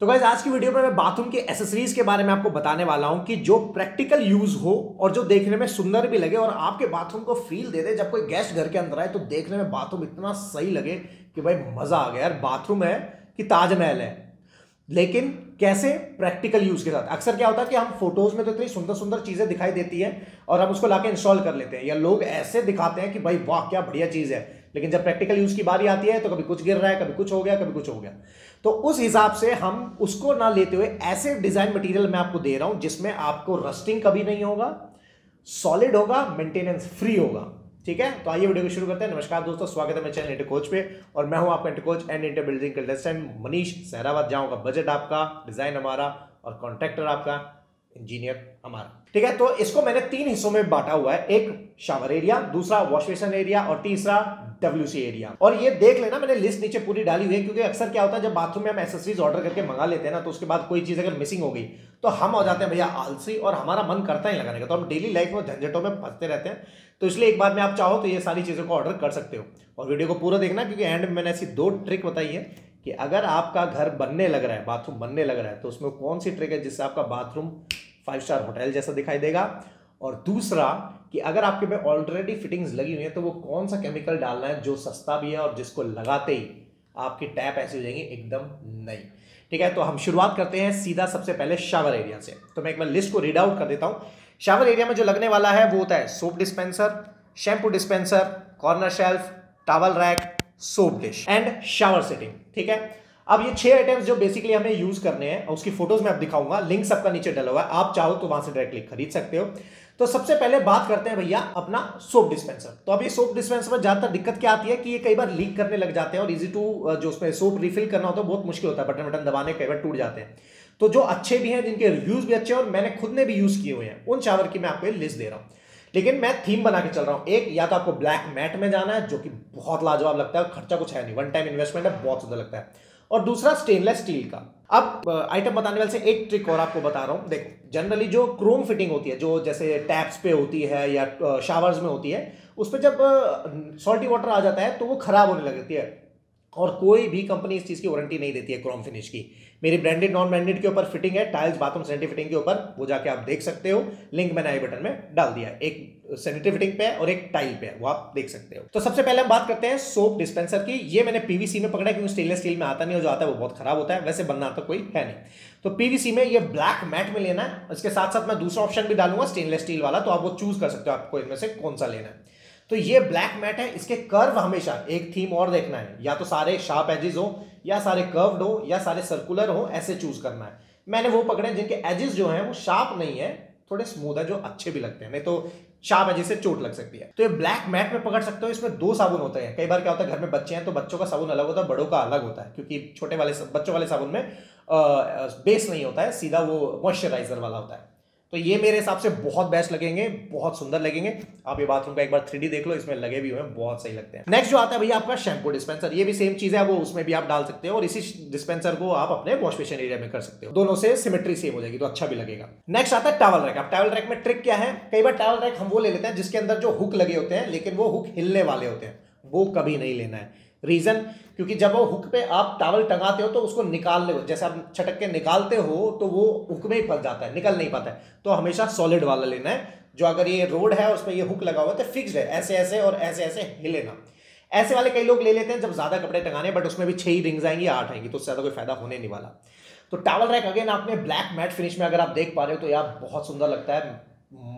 तो गाइज़ आज की वीडियो में मैं बाथरूम के एसेसरीज के बारे में आपको बताने वाला हूँ कि जो प्रैक्टिकल यूज़ हो और जो देखने में सुंदर भी लगे और आपके बाथरूम को फील दे दे जब कोई गेस्ट घर के अंदर आए तो देखने में बाथरूम इतना सही लगे कि भाई मज़ा आ गया यार। बाथरूम है कि ताजमहल है। लेकिन कैसे प्रैक्टिकल यूज़ के साथ? अक्सर क्या होता है कि हम फ़ोटोज़ में तो इतनी सुंदर सुंदर चीज़ें दिखाई देती है और हम उसको लाके इंस्टॉल कर लेते हैं या लोग ऐसे दिखाते हैं कि भाई वाह, क्या बढ़िया चीज़ है। लेकिन जब प्रैक्टिकल यूज़ की बारी आती है तो कभी कुछ गिर रहा है, कभी कुछ हो गया, कभी कुछ हो गया। तो उस हिसाब से हम उसको ना लेते हुए ऐसे डिज़ाइन मटेरियल मैं आपको दे रहा हूँ, जिसमें आपको रस्टिंग कभी नहीं होगा सॉलिड होगा मेंटेनेंस फ्री होगा। ठीक है? तो आइए वीडियो को शुरू करते हैं। नमस्कार दोस्तों, स्वागत है मेरे चैनल इंटर कोच पे, और मैं हूँ आपका inter coach and inter building contestant Manish Sehrawat. जाऊँगा बजट आपका डिज़ाइन हमारा, और कॉन्ट्रैक्टर आपका इंजीनियर हमारा। ठीक है? तो इसको मैंने तीन हिस्सों में बांटा हुआ है। एक शावर एरिया दूसरा वॉश बेसन एरिया और तीसरा डब्ल्यू एरिया और ये देख लेना, मैंने लिस्ट नीचे पूरी डाली हुई है, क्योंकि अक्सर क्या होता है, जब बाथरूम में हम एसेसरीज ऑर्डर करके मंगा लेते हैं ना तो उसके बाद कोई चीज़ अगर मिसिंग हो गई तो हम हो जाते हैं, भैया, आलसी और हमारा मन करता ही लगाने का। तो हम डेली लाइफ में झंझटों में फंसते रहते हैं। तो इसलिए एक बार में आप चाहो तो ये सारी चीज़ों को ऑर्डर कर सकते हो। और वीडियो को पूरा देखना, क्योंकि एंड में मैंने ऐसी दो ट्रिक बताई है कि अगर आपका घर बनने लग रहा है बाथरूम बनने लग रहा है तो उसमें कौन सी ट्रिक है जिससे आपका बाथरूम फाइव स्टार होटल जैसा दिखाई देगा? और दूसरा कि अगर आपके पे ऑलरेडी फिटिंग्स लगी हुई है तो वो कौन सा केमिकल डालना है जो सस्ता भी है और जिसको लगाते ही आपकी टैप ऐसी हो जाएगी एकदम नई। ठीक है तो हम शुरुआत करते हैं सीधा सबसे पहले शावर एरिया से। तो मैं एक बार लिस्ट को रीड आउट कर देता हूँ। शावर एरिया में जो लगने वाला है, वो होता है soap dispenser shampoo dispenser corner shelf towel rack soap dish and shower setting ठीक है अब ये छह आइटम्स जो बेसिकली हमें यूज़ करने हैं, उसकी फ़ोटोज़ में आप दिखाऊँगा लिंक सबका नीचे डला हुआ है, आप चाहो तो वहाँ से डायरेक्टली खरीद सकते हो। तो सबसे पहले बात करते हैं भैया अपना सोप डिस्पेंसर तो अब ये सोप डिस्पेंसर में ज़्यादातर दिक्कत क्या आती है कि ये कई बार लीक करने लग जाते हैं और इजी टू जो उसमें सोप रिफिल करना होता है, बहुत मुश्किल होता है, बटन बटन दबाने कई बार टूट जाते हैं। तो जो अच्छे भी हैं, जिनके रिव्यूज़ भी अच्छे हैं और मैंने खुद ने भी यूज़ किए हुए हैं, उन शावर की मैं आपको लिस्ट दे रहा हूँ। लेकिन मैं थीम बना के चल रहा हूँ। एक, या तो आपको ब्लैक मैट में जाना है, जो कि बहुत लाजवाब लगता है खर्चा कुछ है नहीं। वन टाइम इन्वेस्टमेंट है, बहुत सुंदर लगता है। और दूसरा स्टेनलेस स्टील का। अब आइटम बताने वाले से एक ट्रिक और आपको बता रहा हूँ। देखो जनरली जो क्रोम फिटिंग होती है, जो जैसे टैप्स पे होती है या शावर्स में होती है, उस पर जब सॉल्टी वाटर आ जाता है तो वो खराब होने लगती है। और कोई भी कंपनी इस चीज़ की वारंटी नहीं देती है क्रोम फिनिश की। मेरी ब्रांडेड नॉन ब्रांडेड के ऊपर फिटिंग है टाइल्स बाथरूम सैनिटरी फिटिंग के ऊपर, वो जाके आप देख सकते हो। लिंक मैंने आई बटन में डाल दिया एक सैनिटरी फिटिंग पे है और एक टाइल पे है, वो आप देख सकते हो। तो सबसे पहले हम बात करते हैं सोप डिस्पेंसर की। ये मैंने पीवीसी में पकड़ा क्योंकि स्टेनलेस स्टील में आता नहीं जो आता है वो बहुत खराब होता है। वैसे बनना तो कोई है नहीं। तो पीवीसी में ये ब्लैक मैट में लेना है। इसके साथ साथ मैं दूसरा ऑप्शन भी डालूँगा स्टेनलेस स्टील वाला। तो आप वो चूज़ कर सकते हो, आपको इनमें से कौन सा लेना है। तो ये ब्लैक मैट है, इसके कर्व हमेशा, एक थीम और देखना है। या तो सारे शार्प एजेस हो, या सारे कर्व्ड हो, या सारे सर्कुलर हो, ऐसे चूज़ करना है। मैंने वो पकड़े जिनके एजेस जो हैं, वो शार्प नहीं है, थोड़े स्मूथ है, जो अच्छे भी लगते हैं। नहीं तो शार्प एजेस से चोट लग सकती है। तो ये ब्लैक मैट में पकड़ सकते हो, इसमें दो साबुन होते हैं। कई बार क्या होता है, घर में बच्चे हैं तो बच्चों का साबुन अलग होता है, बड़ों का अलग होता है, क्योंकि छोटे वाले बच्चों वाले साबुन में बेस नहीं होता है, सीधा वो मॉइस्चराइजर वाला होता है। तो ये मेरे हिसाब से बहुत बेस्ट लगेंगे, बहुत सुंदर लगेंगे। आप ये बाथरूम का एक बार थ्री देख लो, इसमें लगे भी हुए बहुत सही लगते हैं। नेक्स्ट जो आता है भैया आपका शैम्पू डिस्पेंसर ये भी सेम चीज़ है, वो उसमें भी आप डाल सकते हो और इसी डिस्पेंसर को आप अपने वॉश बेसिन एरिया में कर सकते हो। दोनों से सिमेट्री सेम हो जाएगी तो अच्छा भी लगेगा। नेक्स्ट आता है टावल रैक आप टावल रैक में ट्रिक क्या है? कई बार टावल रैक हम वो ले लेते हैं जिसके अंदर जो हुक लगे होते हैं, लेकिन वो हुक हिलने वाले होते हैं। वो कभी नहीं लेना है। रीजन, क्योंकि जब वो हुक पे आप टावल टंगाते हो तो उसको निकालने हो, जैसे आप छटक के निकालते हो तो वो हुक में ही फंस जाता है, निकल नहीं पाता है। तो हमेशा सॉलिड वाला लेना है, जो अगर ये रोड है उस पर ये हुक लगा हुआ है तो फिक्स है ऐसे ऐसे और ऐसे ऐसे हिले ना ऐसे वाले कई लोग ले लेते हैं जब ज़्यादा कपड़े टंगाने बट उसमें भी छह ही रिंग्स आएँगी, आठ आएँगी तो उससे ज़्यादा कोई फ़ायदा होने नहीं वाला। तो टावल रैक अगेन आपने ब्लैक मैट फिनिश में अगर आप देख पा रहे हो तो यार बहुत सुंदर लगता है,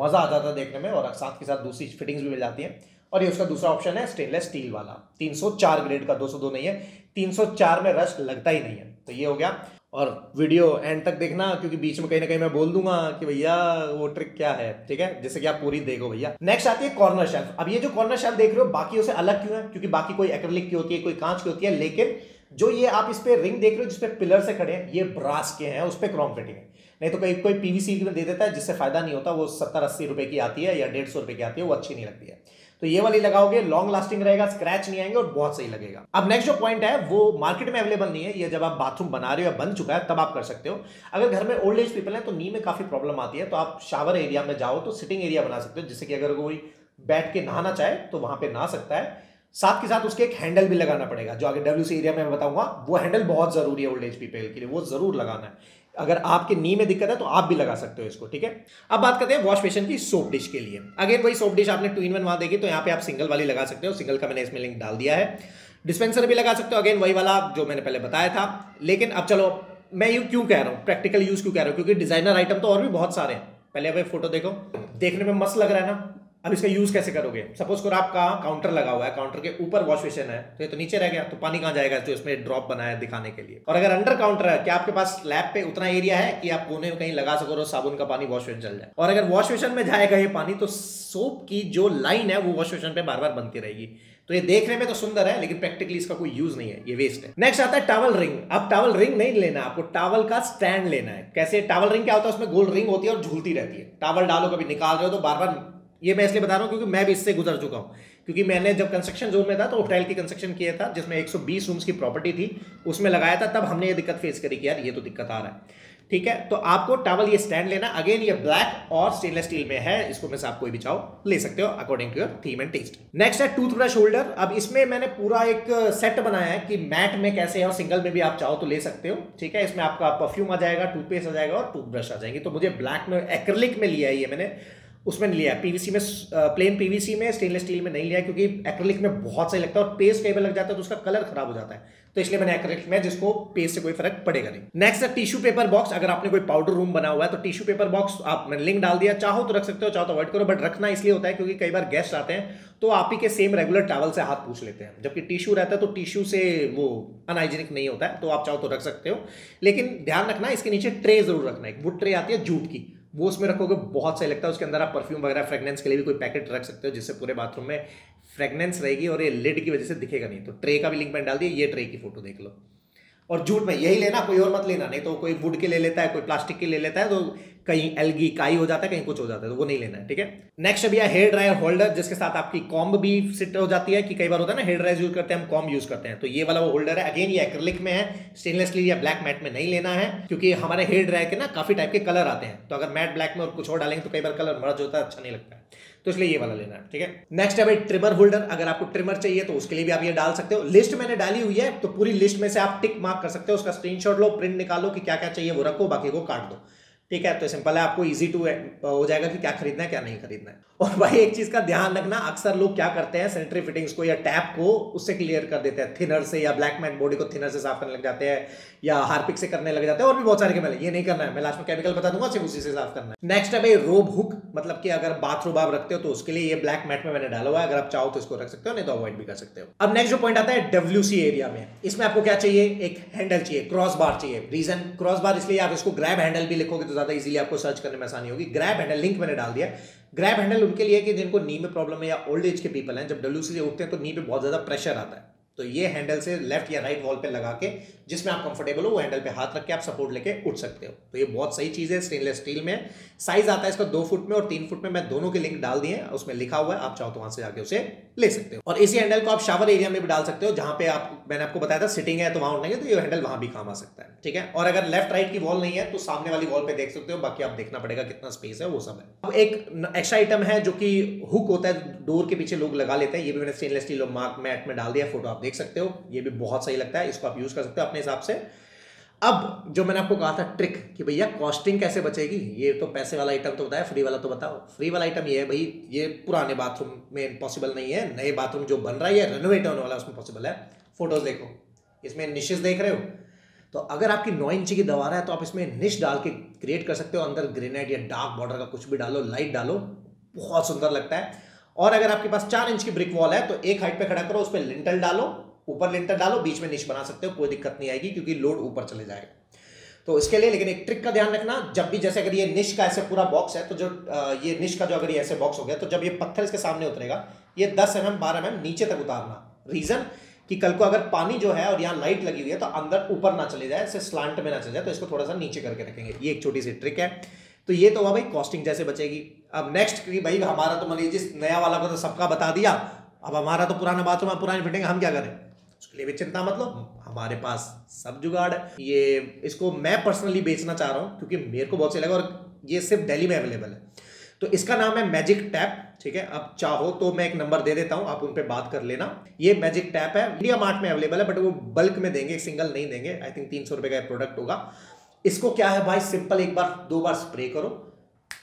मज़ा आ जाता है देखने में और साथ के साथ दूसरी फिटिंग्स भी मिल जाती है। और ये उसका दूसरा ऑप्शन है स्टेनलेस स्टील वाला। 304 ग्रेड का 202 नहीं है 304 में रस्ट लगता ही नहीं है। तो ये हो गया। और वीडियो एंड तक देखना, क्योंकि बीच में कहीं ना कहीं मैं बोल दूँगा कि भैया, वो ट्रिक क्या है, ठीक है? जैसे कि आप पूरी देखो भैया। नेक्स्ट आती है कॉर्नर शेल्फ अब ये जो कॉर्नर शेल्फ देख रहे हो, बाकी उसे अलग क्यों है? क्योंकि बाकी कोई एक्रेलिक की होती है, कोई कांच की होती है, लेकिन जो ये आप इस पर रिंग देख रहे हो, जिसपे पिलर से खड़े हैं, ये ब्रास के हैं, उस पर क्रॉम फिटिंग है। नहीं तो कहीं कोई पीवीसी में दे देता है, जिससे फ़ायदा नहीं होता, वो सत्तर अस्सी रुपए की आती है या डेढ़ सौ रुपए की आती है, वो अच्छी नहीं लगती है। तो ये वाली लगाओगे लॉन्ग लास्टिंग रहेगा स्क्रैच नहीं आएँगे और बहुत सही लगेगा। अब नेक्स्ट जो पॉइंट है, वो मार्केट में अवेलेबल नहीं है। ये जब आप बाथरूम बना रहे हो या बन चुका है, तब आप कर सकते हो। अगर घर में ओल्ड एज पीपल है तो नी में काफ़ी प्रॉब्लम आती है। तो आप शावर एरिया में जाओ तो सिटिंग एरिया बना सकते हो। जिससे कि अगर कोई बैठ के नहाना चाहे तो वहाँ पे नहा सकता है। साथ के साथ उसके एक हैंडल भी लगाना पड़ेगा, जो आगे डब्ल्यूसी एरिया मैं बताऊँगा। वो हैंडल बहुत ज़रूरी है ओल्ड एज पीपल के लिए, वो ज़रूर लगाना है। अगर आपके नी में दिक्कत है तो आप भी लगा सकते हो इसको, ठीक है? अब बात करते हैं वॉश बेसिन की सोप डिश के लिए। अगेन वही सोप डिश आपने टू इन वन वहाँ देखी तो यहाँ पे आप सिंगल वाली लगा सकते हो। सिंगल का मैंने इसमें लिंक डाल दिया है। डिस्पेंसर भी लगा सकते हो। अगेन वही वाला जो मैंने पहले बताया था। लेकिन अब चलो, मैं यू क्यों कह रहा हूँ? प्रैक्टिकल यूज़ क्यों कह रहा हूँ? क्योंकि डिज़ाइनर आइटम तो और भी बहुत सारे हैं। पहले अब फ़ोटो देखो। देखने में मस्त लग रहा है ना? अब इसका यूज़ कैसे करोगे? सपोज़ करो आपका काउंटर लगा हुआ है काउंटर के ऊपर वॉश बेसिन है तो ये तो नीचे रह गया तो पानी कहाँ जाएगा? जो इसमें ड्रॉप बनाया है दिखाने के लिए। और अगर अंडर काउंटर है, क्या आपके पास स्लैब पे उतना एरिया है कि आप कोने में कहीं लगा सको और साबुन का पानी वॉश बेसिन चल जाए? और अगर वॉश बेसिन में जाएगा ये पानी तो सोप की जो लाइन है, वो वॉश बेसिन पे बार बार बनती रहेगी। तो ये देखने में तो सुंदर है, लेकिन प्रैक्टिकली इसका कोई यूज़ नहीं है, ये वेस्ट है। नेक्स्ट आता है टावल रिंग अब टावल रिंग नहीं लेना, आपको टावल का स्टैंड लेना है। कैसे? टावल रिंग क्या होता है? उसमें गोल रिंग होती है और झूलती रहती है। टावल डालो, कभी निकाल रहे हो तो बार बार ये मैं इसलिए बता रहा हूँ क्योंकि मैं भी इससे गुजर चुका हूँ। क्योंकि मैंने जब कंस्ट्रक्शन जोन में था तो होटल की कंस्ट्रक्शन किया था, जिसमें 120 रूम्स की प्रॉपर्टी थी, उसमें लगाया था, तब हमने ये दिक्कत फेस करी कि यार ये तो दिक्कत आ रहा है। ठीक है? तो आपको टावल ये स्टैंड लेना अगेन ये ब्लैक और स्टेनलेस स्टील में है, इसको में आप कोई भी चाहो, ले सकते हो according to your theme and taste next है टूथ ब्रश होल्डर अब इसमें मैंने पूरा एक सेट बनाया है कि मैट में कैसे है और सिंगल में भी आप चाहो तो ले सकते हो। ठीक है? इसमें आपका परफ्यूम आ जाएगा टूथपेस्ट आ जाएगा और टूथब्रश आ जाएँगे। तो मुझे ब्लैक में एक्रिलिक में लिया है ये मैंने। उसमें नहीं लिया पीवीसी में प्लेन पीवीसी में स्टेनलेस स्टील में नहीं लिया क्योंकि एक्रेलिक में बहुत सही लगता है और पेस्ट कई बार लग जाता है तो उसका कलर खराब हो जाता है। तो इसलिए मैंने एक्रेलिक में जिसको पेस्ट से कोई फ़र्क पड़ेगा नहीं। नेक्स्ट है टिश्यू पेपर बॉक्स अगर आपने कोई पाउडर रूम बना हुआ है तो टिश्यू पेपर बॉक्स आप मैंने लिंक डाल दिया। चाहो तो रख सकते हो, चाहो तो अवॉइड करो बट रखना इसलिए होता है क्योंकि कई बार गेस्ट आते हैं तो आप ही के सेम रेगुलर टावल से हाथ पूछ लेते हैं। जबकि टिश्यू रहता है तो टिश्यू से वो अनहाइजीनिक नहीं होता है तो आप चाहो तो रख सकते हो। लेकिन ध्यान रखना, इसके नीचे ट्रे ज़रूर रखना। एक वुड ट्रे आती है जूट की। वो उसमें रखोगे, बहुत सही लगता है। उसके अंदर आप परफ्यूम वगैरह फ्रेगनेंस के लिए भी कोई पैकेट रख सकते हो, जिससे पूरे बाथरूम में फ्रेगनेंस रहेगी और ये लिड की वजह से दिखेगा नहीं। तो ट्रे का भी लिंक मैंने डाल दिया, ये ट्रे की फ़ोटो देख लो। और जूट में यही लेना, कोई और मत लेना, नहीं तो कोई वुड के ले लेता है, कोई प्लास्टिक के ले लेता है तो कहीं एलगी काई हो जाता है, कहीं कुछ हो जाता है तो वो नहीं लेना है, ठीक है? नेक्स्ट अभी हेयर ड्रायर होल्डर जिसके साथ आपकी कॉम्ब भी सिट हो जाती है, कि कई बार होता है ना हेयर ड्रायर यूज़ करते हैं, हम कॉम्ब यूज़ करते हैं तो ये वाला वो होल्डर है। अगेन ये एक्रिलिक में है स्टेनलेस स्टील या ब्लैक मैट में नहीं लेना है, क्योंकि हमारे हेयर ड्रायर के ना काफ़ी टाइप के कलर आते हैं। तो अगर मैट ब्लैक में और कुछ और डालेंगे तो कई बार कलर मर्ज होता है अच्छा नहीं लगता तो इसलिए ये वाला लेना है, ठीक है? नेक्स्ट है ट्रिमर होल्डर अगर आपको ट्रिमर चाहिए तो उसके लिए भी आप ये डाल सकते हो। लिस्ट मैंने डाली हुई है तो पूरी लिस्ट में से आप टिक मार्क कर सकते हो, उसका स्क्रीनशॉट लो प्रिंट निकालो, कि क्या क्या चाहिए, वो रखो, बाकी को काट दो। ठीक है तो सिंपल है, आपको इजी टू हो जाएगा कि क्या खरीदना है, क्या नहीं खरीदना है। और भाई, एक चीज़ का ध्यान रखना, अक्सर लोग क्या करते हैं सैनिटरी फिटिंग्स को या टैप को उससे क्लियर कर देते हैं थिनर से या ब्लैक मैट बॉडी को थिनर से साफ़ करने लग जाते हैं या हार्पिक से करने लग जाते हैं और भी बहुत सारे केमिकल ये नहीं करना है, मैं लास्ट में केमिकल बता दूँगा, सिर्फ़ उसी से साफ़ करना है। नेक्स्ट है भाई रोब हुक मतलब कि अगर बाथरूम आप रखते हो तो उसके लिए ये ब्लैक मैट में मैंने डाला हुआ है, अगर आप चाहो तो इसको रख सकते हो, नहीं तो अवॉइड भी कर सकते हो। अब नेक्स्ट जो पॉइंट आता है डब्ल्यूसी एरिया में। इसमें आपको क्या चाहिए? एक हैंडल चाहिए क्रॉस बार चाहिए। रीजन क्रॉस बार इसलिए आप इसको ग्रैब हैंडल भी लिखोगे तो ज़्यादा इजीली आपको सर्च करने में आसानी होगी। ग्रैब हैंडल लिंक मैंने डाल दिया। ग्रैब हैंडल उनके लिए कि जिनको नी में प्रॉब्लम है या ओल्ड एज के पीपल हैं, जब डब्ल्यू से उठते हैं तो नी पे बहुत ज़्यादा प्रेशर आता है। तो ये हैंडल से लेफ़्ट या राइट वॉल पे लगा के, जिसमें आप कंफर्टेबल हो, वो हैंडल पे हाथ रख के आप सपोर्ट लेके उठ सकते हो। तो ये बहुत सही चीज़ है स्टेनलेस स्टील में। साइज़ आता है इसका दो फुट में और तीन फुट में, मैं दोनों के लिंक डाल दिए उसमें लिखा हुआ है, आप चाहो तो वहाँ से जाके उसे ले सकते हो। और इसी हैंडल को आप शावर एरिया में भी डाल सकते हो, जहाँ पे आप, मैंने आपको बताया था सिटिंग है तो वहाँ उठेंगे तो ये हैंडल वहाँ भी काम आ सकता है, ठीक है? और अगर लेफ़्ट राइट की वॉल नहीं है तो सामने वाली वॉल पे देख सकते हो, बाकी आप देखना पड़ेगा कितना स्पेस है, वो सब है। अब एक एक्स्ट्रा आइटम है जो कि हुक होता है डोर के पीछे लोग लगा लेते हैं, ये भी मैंने स्टेनलेस स्टील मार्क मैट में डाल दिया फ़ोटो आप देख सकते हो, ये भी बहुत सही लगता है, इसको आप यूज़ कर सकते हो अपने हिसाब से। अब जो मैंने आपको कहा था ट्रिक कि भैया कॉस्टिंग कैसे बचेगी, ये तो पैसे वाला आइटम तो बताया फ्री वाला तो बताओ। फ्री वाला आइटम ये है भाई, ये पुराने बाथरूम में पॉसिबल नहीं है, नए बाथरूम जो बन रहा है रेनोवेट होने वाला उसमें पॉसिबल है। फ़ोटोज़ देखो, इसमें निशेष देख रहे हो? तो अगर आपकी नौ इंची की दीवार है तो आप इसमें निश डाल के क्रिएट कर सकते हो, अंदर ग्रेनाइट या डार्क बॉर्डर का कुछ भी डालो लाइट डालो, बहुत सुंदर लगता है। और अगर आपके पास चार इंच की ब्रिक वॉल है तो एक हाइट पे खड़ा करो, उस पर लिंटल डालो, ऊपर लिंटर डालो, बीच में निश बना सकते हो, कोई दिक्कत नहीं आएगी, क्योंकि लोड ऊपर चले जाएगा। तो इसके लिए, लेकिन एक ट्रिक का ध्यान रखना, जब भी जैसे अगर ये निश का ऐसे पूरा बॉक्स है तो जो ये निश का जो अगर ये ऐसे बॉक्स हो गया तो जब ये पत्थर इसके सामने उतरेगा, ये 10 एम एम बारह एम नीचे तक उतारना। रीजन कि कल को अगर पानी जो है और यहाँ लाइट लगी हुई है तो अंदर ऊपर ना चले जाए, ऐसे स्लांट में ना चले जाए तो इसको थोड़ा सा नीचे करके रखेंगे। ये एक छोटी सी ट्रिक है। तो ये तो हुआ भाई कॉस्टिंग जैसे बचेगी। अब नेक्स्ट क्योंकि भाई, हमारा तो मान लीजिए नया वाला को तो सबका बता दिया। अब हमारा तो पुराना बाथरूम है, पुरानी फिटिंग हम क्या करें? उसके लिए भी चिंता मतलब हमारे पास सब जुगाड़ है। ये, इसको मैं पर्सनली बेचना चाह रहा हूँ, क्योंकि मेरे को बहुत सही लगा और ये सिर्फ़ दिल्ली में अवेलेबल है। तो इसका नाम है मैजिक टैप ठीक है? अब चाहो तो मैं एक नंबर दे देता हूँ, आप उन पर बात कर लेना। ये मैजिक टैप है इंडिया मार्ट में अवेलेबल है बट वो बल्क में देंगे सिंगल नहीं देंगे। आई थिंक तीन सौ रुपए का प्रोडक्ट होगा। इसको क्या है भाई? सिंपल एक बार, दो बार स्प्रे करो।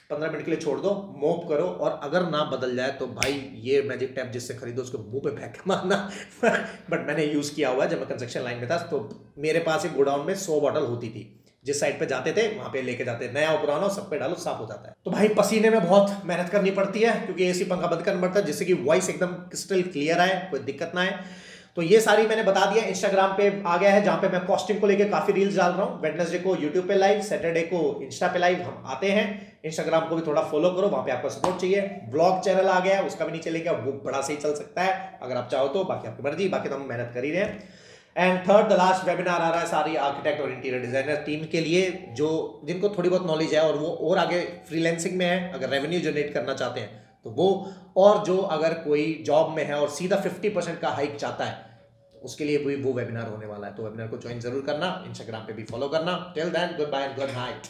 पंद्रह मिनट के लिए छोड़ दो मोप करो और अगर ना बदल जाए तो भाई ये मैजिक टैप जिससे खरीदो, उसके मुँह पे फेंक मारना। बट मैंने यूज़ किया हुआ है जब मैं कंस्ट्रक्शन लाइन में था तो मेरे पास एक गोडाउन में सौ बॉटल होती थी। जिस साइड पे जाते थे, वहाँ पे लेके जाते नया और पुराना, सब पे डालो, साफ़ हो जाता है। तो भाई पसीने में बहुत मेहनत करनी पड़ती है, क्योंकि एसी पंखा बंद करना पड़ता है, जिससे कि वॉइस एकदम क्रिस्टल क्लियर आए, कोई दिक्कत ना आए। तो ये सारी मैंने बता दिया इंस्टाग्राम पे आ गया है, जहाँ पे मैं कॉस्ट्यूम को लेकर काफ़ी रील्स डाल रहा हूँ। वेडनेसडे को यूट्यूब पे लाइव सैटरडे को इंस्टा पे लाइव हम आते हैं। इंस्टाग्राम को भी थोड़ा फॉलो करो, वहाँ पे आपका सपोर्ट चाहिए। ब्लॉग चैनल आ गया है, उसका भी नहीं चलेगा वो बड़ा सही चल सकता है, अगर आप चाहो तो बाकी आपकी मर्ज़ी, बाकी तो हम मेहनत कर ही रहे हैं। And third the last webinar आ रहा है, सारी आर्किटेक्ट और इंटीरियर डिज़ाइनर टीम के लिए, जो, जिनको थोड़ी बहुत नॉलेज है, और वो और आगे फ्रीलैंसिंग में है, अगर रेवेन्यू जनरेट करना चाहते हैं तो वो, और जो अगर कोई जॉब में है, और सीधा फिफ्टी परसेंट का हाइक चाहता है उसके लिए भी वो वेबिनार होने वाला है तो वेबिनार को ज्वाइन ज़रूर करना इंस्टाग्राम पे भी फॉलो करना. Till then goodbye good night